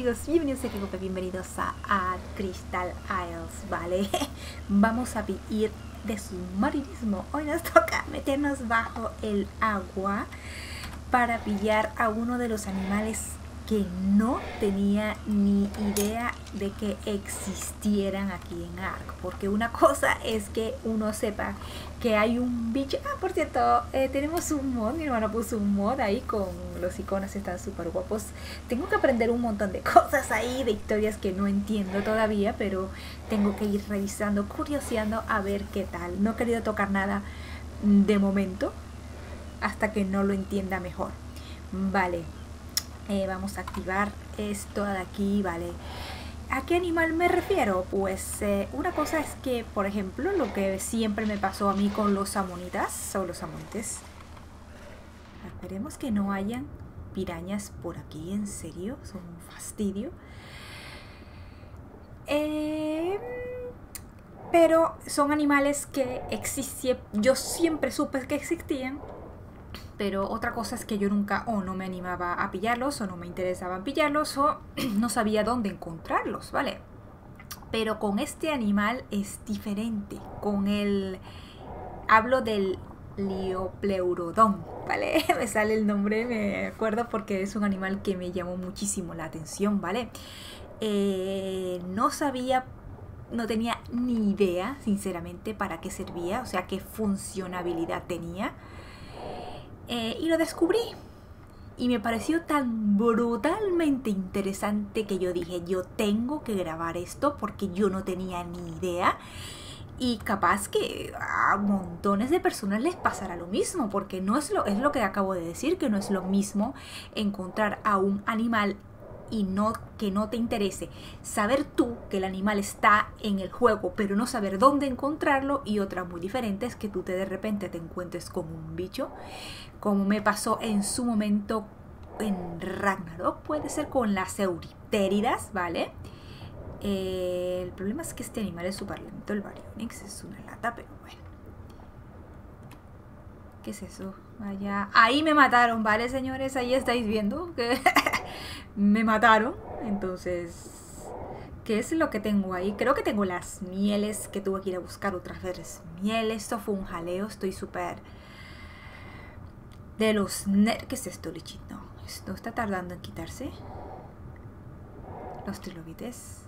amigos, bienvenidos a bienvenidos a, a Crystal Isles, ¿vale? Vamos a ir de submarinismo. Hoy nos toca meternos bajo el agua para pillar a uno de los animales que no tenía ni idea de que existieran aquí en Ark. Porque una cosa es que uno sepa que hay un bicho. Ah, por cierto, eh, tenemos un mod. Mi hermano puso un mod ahí con los iconos, están súper guapos. Tengo que aprender un montón de cosas ahí, de historias que no entiendo todavía, pero tengo que ir revisando, curioseando a ver qué tal. No he querido tocar nada de momento hasta que no lo entienda mejor. Vale, eh, vamos a activar esto de aquí, ¿vale? ¿A qué animal me refiero? Pues eh, una cosa es que, por ejemplo, lo que siempre me pasó a mí con los amonitas o los amontes. Esperemos que no hayan pirañas por aquí, en serio, son un fastidio. Eh, pero son animales que existen, yo siempre supe que existían, pero otra cosa es que yo nunca o no me animaba a pillarlos o no me interesaba pillarlos o no sabía dónde encontrarlos, ¿vale? Pero con este animal es diferente, con el... Hablo del Liopleurodon, ¿vale? me sale el nombre, me acuerdo porque es un animal que me llamó muchísimo la atención, ¿vale? Eh, no sabía no tenía ni idea, sinceramente, para qué servía, o sea, qué funcionabilidad tenía. Eh, y lo descubrí. Y me pareció tan brutalmente interesante que yo dije, yo tengo que grabar esto porque yo no tenía ni idea. Y capaz que a montones de personas les pasará lo mismo, porque no es lo, es lo que acabo de decir, que no es lo mismo encontrar a un animal y no que no te interese saber tú que el animal está en el juego pero no saber dónde encontrarlo y otra muy diferente es que tú te de repente te encuentres con un bicho como me pasó en su momento en Ragnarok puede ser con las euripteridas vale eh, el problema es que este animal es súper lento el Baryonyx es una lata pero bueno ¿Qué es eso? Vaya. Ahí me mataron, ¿vale, señores? Ahí estáis viendo que me mataron. Entonces, ¿qué es lo que tengo ahí? Creo que tengo las mieles que tuve que ir a buscar otras veces. Miel, esto fue un jaleo. Estoy súper... De los... ¿Qué es esto, lichito? Esto está tardando en quitarse. Los trilobites.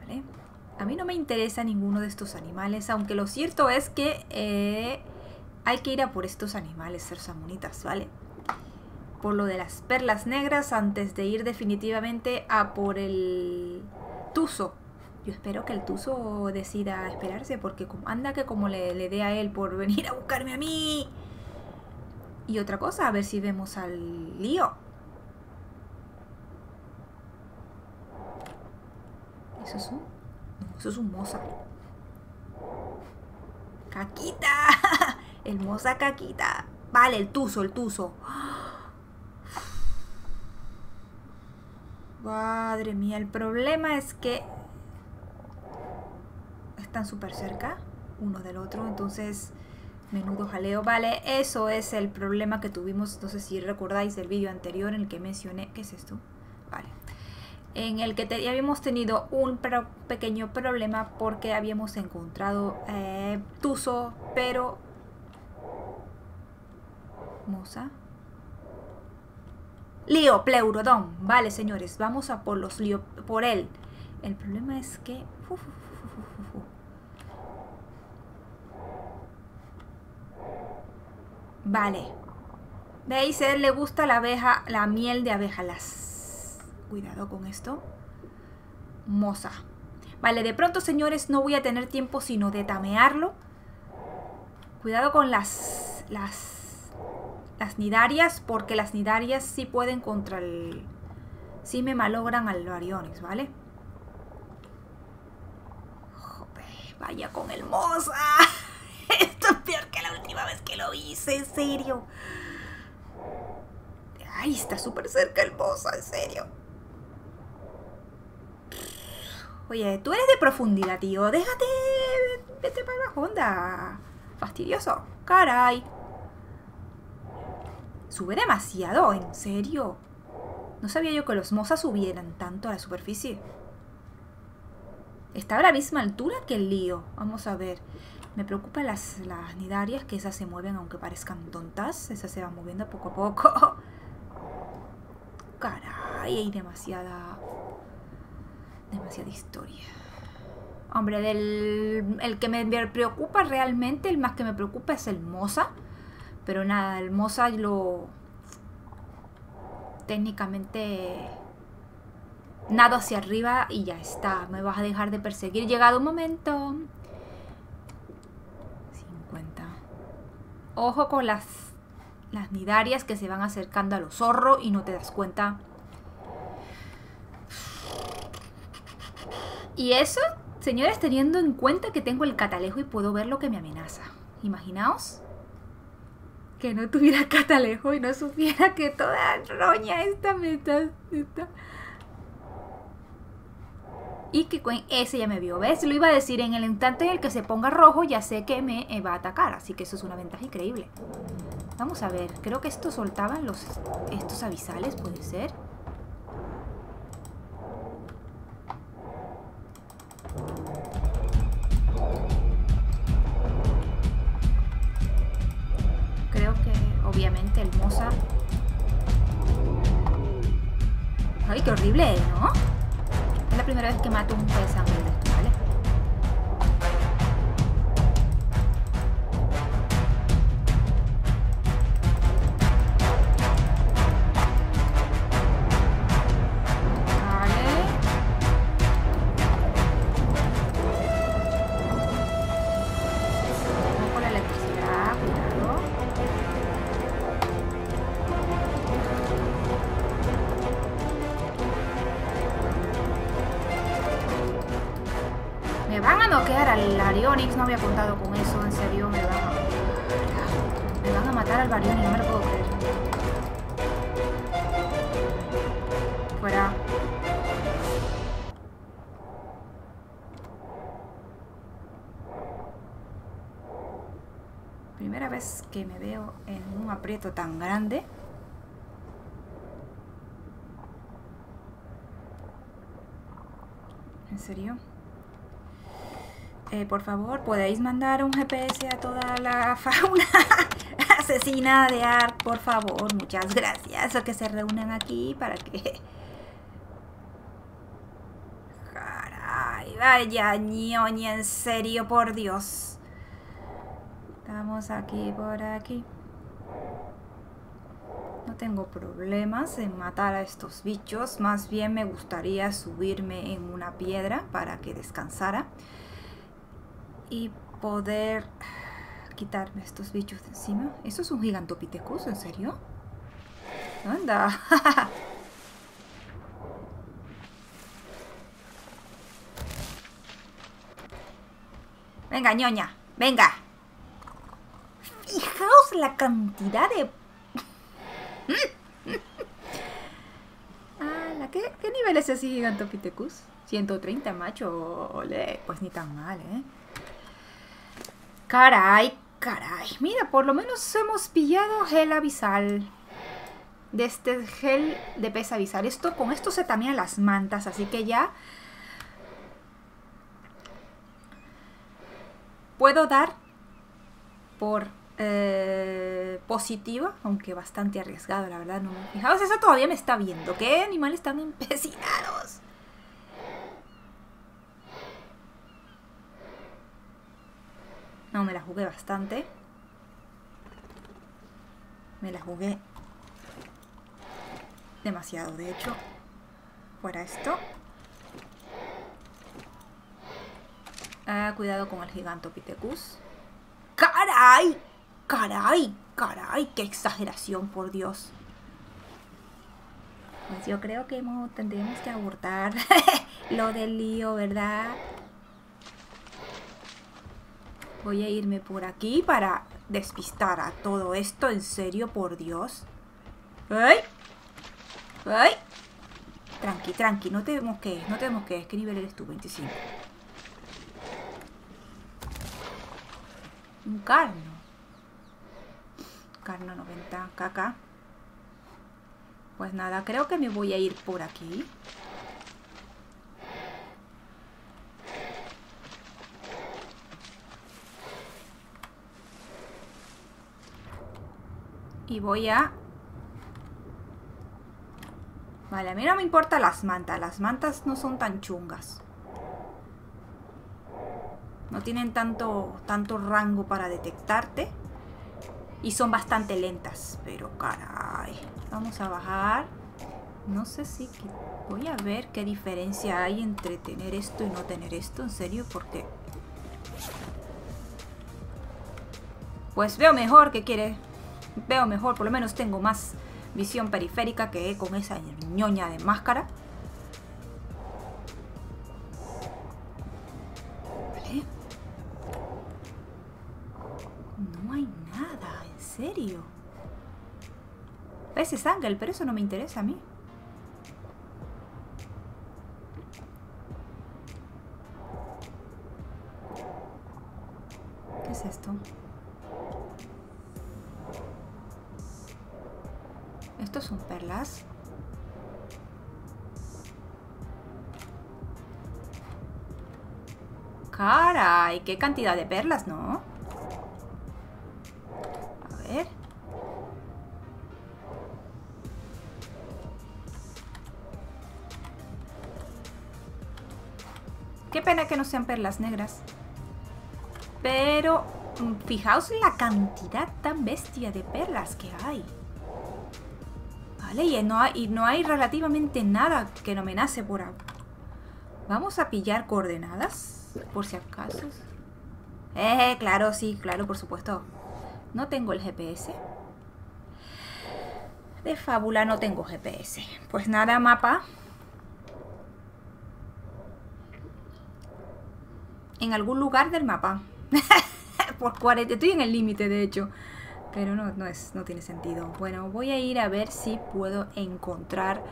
Vale. A mí no me interesa ninguno de estos animales, aunque lo cierto es que eh, hay que ir a por estos animales, ser samonitas, ¿vale? Por lo de las perlas negras antes de ir definitivamente a por el tuzo. Yo espero que el tuzo decida esperarse porque anda que como le, le dé a él por venir a buscarme a mí. Y otra cosa, a ver si vemos al lío. Eso es un eso es un moza. Caquita. El moza caquita. Vale, el tuzo, el tuzo. Madre mía, el problema es que están súper cerca uno del otro, entonces menudo jaleo. Vale, eso es el problema que tuvimos, no sé si recordáis el vídeo anterior en el que mencioné. ¿Qué es esto? Vale en el que habíamos tenido un pequeño problema porque habíamos encontrado eh, Tuzo, pero... Moza. Lío, pleurodón. Vale, señores, vamos a por los por él. El problema es que... vale. ¿Veis? A él le gusta la abeja, la miel de abeja, las Cuidado con esto. Moza. Vale, de pronto, señores, no voy a tener tiempo sino de tamearlo. Cuidado con las, las, las nidarias, porque las nidarias sí pueden contra el... Sí me malogran al Baryonyx, ¿vale? Joder, vaya con el moza. Esto es peor que la última vez que lo hice, en serio. Ay, está súper cerca el moza, en serio. Oye, tú eres de profundidad, tío. Déjate. Vete para la onda. Fastidioso. Caray. Sube demasiado, en serio. No sabía yo que los mozas subieran tanto a la superficie. Está a la misma altura que el lío. Vamos a ver. Me preocupan las, las nidarias, que esas se mueven aunque parezcan tontas. Esas se van moviendo poco a poco. Caray, hay demasiada... Demasiada historia. Hombre, del, el que me preocupa realmente, el más que me preocupa es el Moza. Pero nada, el Moza lo... Técnicamente... Nado hacia arriba y ya está. Me vas a dejar de perseguir. Llegado un momento. 50. Ojo con las, las nidarias que se van acercando a los zorros y no te das cuenta. Y eso Señores, teniendo en cuenta que tengo el catalejo y puedo ver lo que me amenaza. Imaginaos que no tuviera catalejo y no supiera que toda roña esta me está, Y que ese ya me vio, ¿ves? Lo iba a decir, en el instante en el que se ponga rojo ya sé que me eh, va a atacar, así que eso es una ventaja increíble. Vamos a ver, creo que estos soltaban los, estos avisales, puede ser. Ay, qué horrible, ¿no? Es la primera vez que mato un pez no había contado con eso, en serio, me van a... Me van a matar al Baryonyx, no me lo puedo creer. Fuera. Primera vez que me veo en un aprieto tan grande. ¿En serio? Eh, por favor, podéis mandar un GPS a toda la fauna asesina de Ark, por favor, muchas gracias. O que se reúnan aquí para que... Caray, vaya ñoña, en serio, por Dios. Estamos aquí, por aquí. No tengo problemas en matar a estos bichos. Más bien me gustaría subirme en una piedra para que descansara y poder quitarme estos bichos de encima. ¿Eso es un gigantopithecus? ¿En serio? Anda. venga, ñoña. Venga. Fijaos la cantidad de... ah, ¿qué, ¿Qué nivel es ese gigantopithecus? 130, macho. Ole, pues ni tan mal, ¿eh? Caray, caray. Mira, por lo menos hemos pillado gel abisal. De este gel de pez abisal. Esto, con esto se también las mantas, así que ya... Puedo dar por eh, positiva, aunque bastante arriesgado, la verdad. No Fijaos, eso todavía me está viendo. ¿Qué animales están empecinados? No, me la jugué bastante. Me la jugué demasiado, de hecho. Fuera esto. Ah, cuidado con el gigantopithecus. ¡Caray! ¡Caray! ¡Caray! ¡Qué exageración, por Dios! Pues yo creo que tendríamos que abortar lo del lío, ¿verdad? Voy a irme por aquí para despistar a todo esto. En serio, por Dios. ¡Ay! ¡Ay! Tranqui, tranqui. No te que No te que ¿Qué nivel eres tú? 25. Un carno. Carno 90. Caca. Pues nada, creo que me voy a ir por aquí. Y voy a... Vale, a mí no me importan las mantas. Las mantas no son tan chungas. No tienen tanto, tanto rango para detectarte. Y son bastante lentas. Pero caray. Vamos a bajar. No sé si... Voy a ver qué diferencia hay entre tener esto y no tener esto. En serio, porque... Pues veo mejor que quiere veo mejor, por lo menos tengo más visión periférica que con esa ñoña de máscara. Vale. No hay nada, en serio. Ese es Ángel, pero eso no me interesa a mí. Qué cantidad de perlas, ¿no? A ver. Qué pena que no sean perlas negras. Pero mm, fijaos la cantidad tan bestia de perlas que hay. Vale, y no hay, y no hay relativamente nada que no me nace por ahí. Vamos a pillar coordenadas, por si acaso. Eh, claro, sí, claro, por supuesto. No tengo el GPS. De fábula no tengo GPS. Pues nada, mapa. En algún lugar del mapa. por 40. Estoy en el límite, de hecho. Pero no, no, es, no tiene sentido. Bueno, voy a ir a ver si puedo encontrar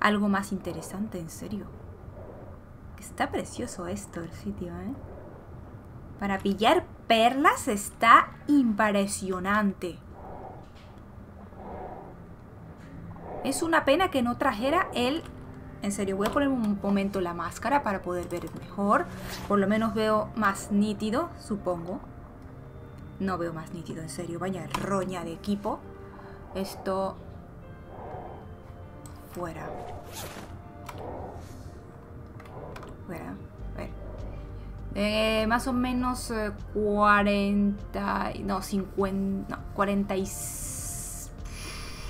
algo más interesante, en serio. Está precioso esto, el sitio, ¿eh? Para pillar perlas está impresionante. Es una pena que no trajera el... En serio, voy a poner un momento la máscara para poder ver mejor. Por lo menos veo más nítido, supongo. No veo más nítido, en serio. Vaya roña de equipo. Esto... Fuera. Fuera. Eh, más o menos 40... Eh, no, 50... No, 40 y...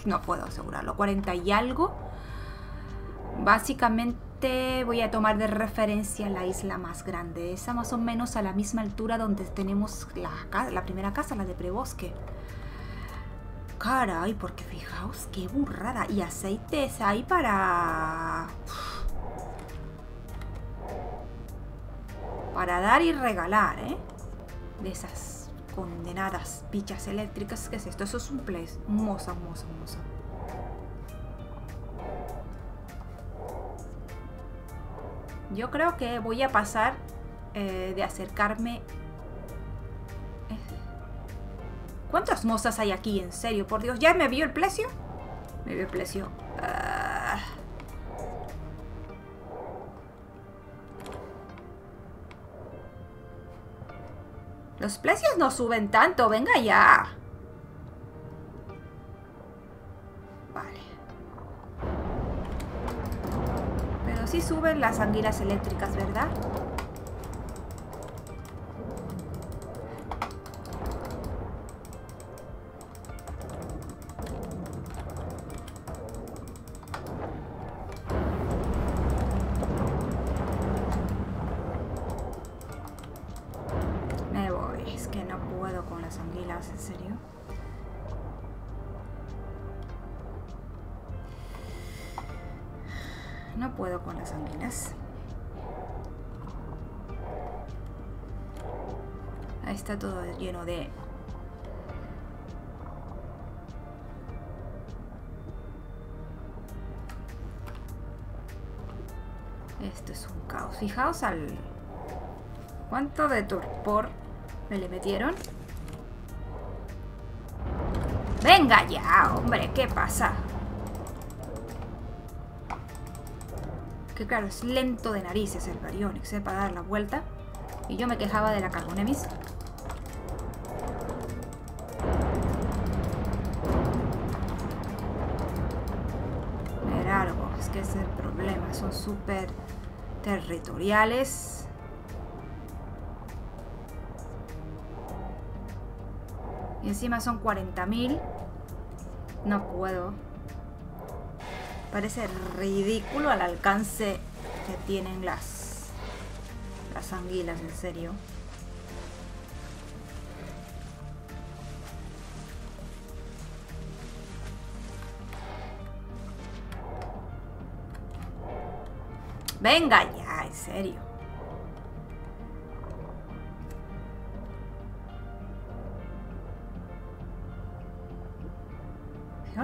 No puedo asegurarlo. 40 y algo. Básicamente voy a tomar de referencia la isla más grande, esa más o menos a la misma altura donde tenemos la, la primera casa, la de Prebosque. Caray, porque fijaos qué burrada. Y aceites hay para... Para dar y regalar, ¿eh? De esas condenadas pichas eléctricas. ¿Qué es esto? Eso es un place. Moza, moza, moza. Yo creo que voy a pasar eh, de acercarme... Eh. ¿Cuántas mozas hay aquí? En serio, por Dios. ¿Ya me vio el precio? Me vio el precio. Los precios no suben tanto. Venga ya. sí suben las anguilas eléctricas, ¿verdad? No puedo con las anguilas. Ahí está todo lleno de... Esto es un caos. Fijaos al... ¿Cuánto de torpor me le metieron? ¡Venga ya, hombre! ¿Qué pasa? Que claro, es lento de narices el Baryonyx, ¿eh? Para dar la vuelta. Y yo me quejaba de la Carbonemis. Claro, es que es el problema. Son súper territoriales. Y encima son 40.000. No puedo. Parece ridículo al alcance que tienen las, las anguilas, en serio. Venga ya, en serio.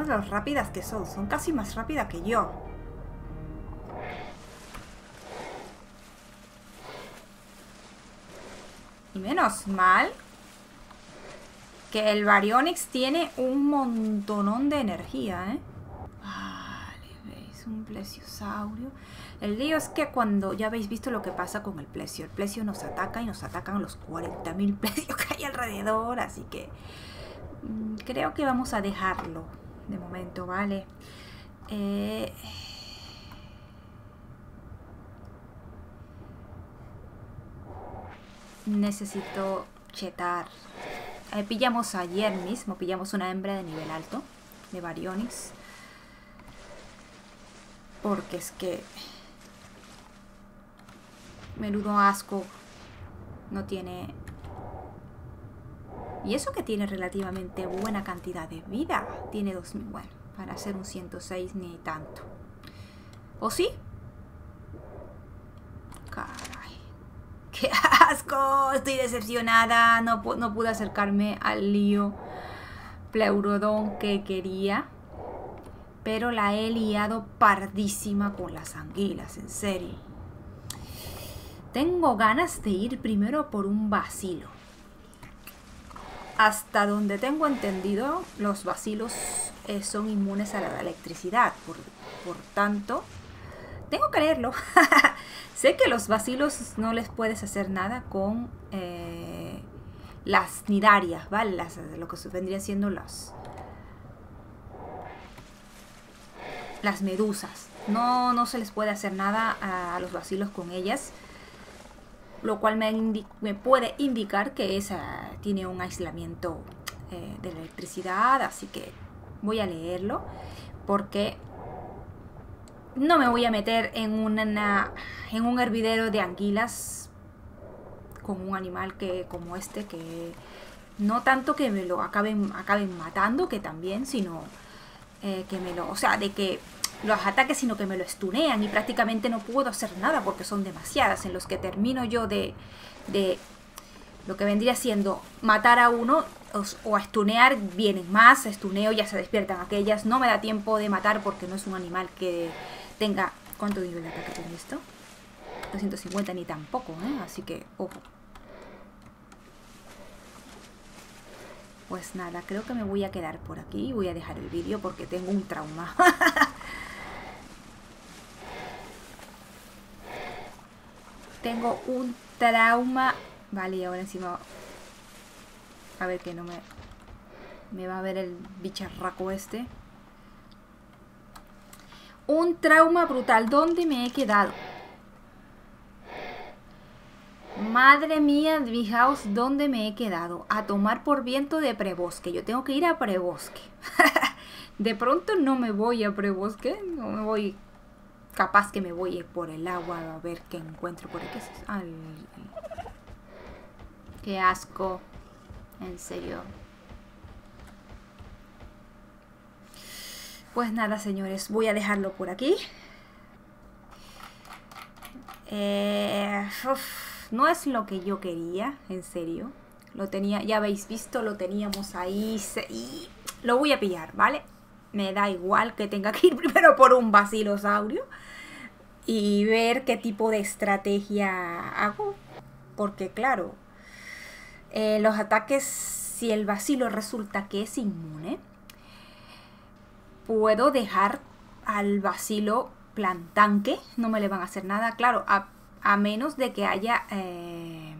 Fijaos lo rápidas que son. Son casi más rápidas que yo. Y menos mal que el Baryonyx tiene un montonón de energía, ¿eh? Vale, veis, un plesiosaurio. El lío es que cuando ya habéis visto lo que pasa con el plesio, el plesio nos ataca y nos atacan los 40.000 plesios que hay alrededor, así que mm, creo que vamos a dejarlo de momento, ¿vale? Eh, necesito chetar. Eh, pillamos ayer mismo, pillamos una hembra de nivel alto, de Baryonyx. Porque es que... Menudo asco. No tiene... Y eso que tiene relativamente buena cantidad de vida. Tiene 2000. Bueno, para ser un 106 ni tanto. ¿O sí? Caray. ¡Qué asco! Estoy decepcionada. No, no pude acercarme al lío pleurodón que quería. Pero la he liado pardísima con las anguilas, en serio. Tengo ganas de ir primero por un vacilo. Hasta donde tengo entendido, los vacilos eh, son inmunes a la electricidad. Por, por tanto, tengo que leerlo. sé que los vacilos no les puedes hacer nada con eh, las nidarias, ¿vale? Lo que vendrían siendo las, las medusas. No, no se les puede hacer nada a los vacilos con ellas lo cual me, puede indicar que esa tiene un aislamiento eh, de electricidad, así que voy a leerlo porque no me voy a meter en, en un hervidero de anguilas con un animal que como este que no tanto que me lo acaben, acaben matando, que también, sino eh, que me lo, o sea, de que los ataques, sino que me lo estunean y prácticamente no puedo hacer nada porque son demasiadas en los que termino yo de, de lo que vendría siendo matar a uno o, a estunear, vienen más, estuneo, ya se despiertan aquellas, no me da tiempo de matar porque no es un animal que tenga... ¿Cuánto nivel de ataque tiene esto? 250 ni tampoco, ¿eh? Así que, ojo. Pues nada, creo que me voy a quedar por aquí voy a dejar el vídeo porque tengo un trauma. Tengo un trauma. Vale, ahora encima... A ver que no me... Me va a ver el bicharraco este. Un trauma brutal. ¿Dónde me he quedado? Madre mía, mi house, ¿dónde me he quedado? A tomar por viento de prebosque. Yo tengo que ir a prebosque. de pronto no me voy a prebosque. No me voy capaz que me voy por el agua a ver qué encuentro por aquí. Qué asco. En serio. Pues nada, señores, voy a dejarlo por aquí. Eh, no es lo que yo quería, en serio. Lo tenía, ya habéis visto, lo teníamos ahí y lo voy a pillar, ¿vale? Me da igual que tenga que ir primero por un basilosaurio y ver qué tipo de estrategia hago. Porque claro, eh, los ataques, si el vacilo resulta que es inmune, puedo dejar al vacilo plan tanque, no me le van a hacer nada, claro, a, a menos de que haya eh,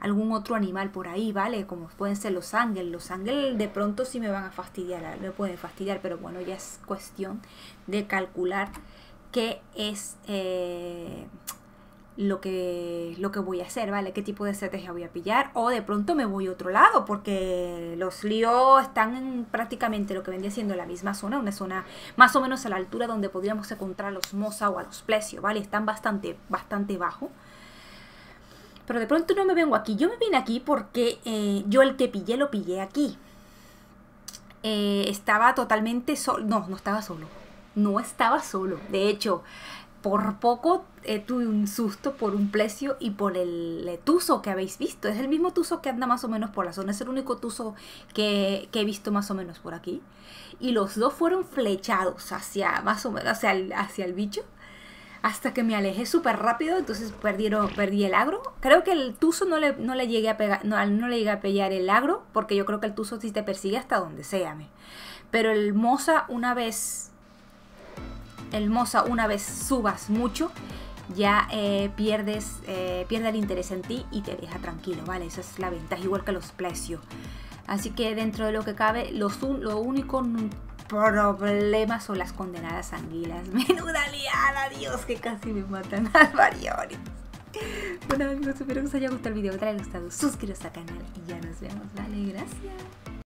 algún otro animal por ahí, ¿vale? Como pueden ser los ángeles. Los ángeles de pronto sí me van a fastidiar, me pueden fastidiar, pero bueno, ya es cuestión de calcular qué es eh, lo, que, lo que voy a hacer, ¿vale? ¿Qué tipo de estrategia voy a pillar? O de pronto me voy a otro lado, porque los líos están en prácticamente lo que vendría siendo la misma zona, una zona más o menos a la altura donde podríamos encontrar a los Mosa o a los Plesio, ¿vale? Están bastante, bastante bajo. Pero de pronto no me vengo aquí. Yo me vine aquí porque eh, yo el que pillé lo pillé aquí. Eh, estaba totalmente solo. No, no estaba solo. No estaba solo. De hecho, por poco eh, tuve un susto por un plecio y por el tuzo que habéis visto. Es el mismo tuzo que anda más o menos por la zona. Es el único tuzo que, he visto más o menos por aquí. Y los dos fueron flechados hacia más o menos hacia hacia el bicho hasta que me alejé súper rápido, entonces perdieron, perdí el agro. Creo que el tuzo no le, no le llegué a pegar, no, no le llegué a pegar el agro, porque yo creo que el tuzo sí te persigue hasta donde sea. Pero el moza una vez, el moza una vez subas mucho, ya eh, pierdes, eh, pierde el interés en ti y te deja tranquilo, ¿vale? Esa es la ventaja, igual que los precios. Así que dentro de lo que cabe, los, lo único problemas o las condenadas anguilas. Menuda liada, Dios, que casi me matan al Variori. Bueno amigos, espero que os haya gustado el video, os haya gustado, suscríbete al canal y ya nos vemos, vale, gracias.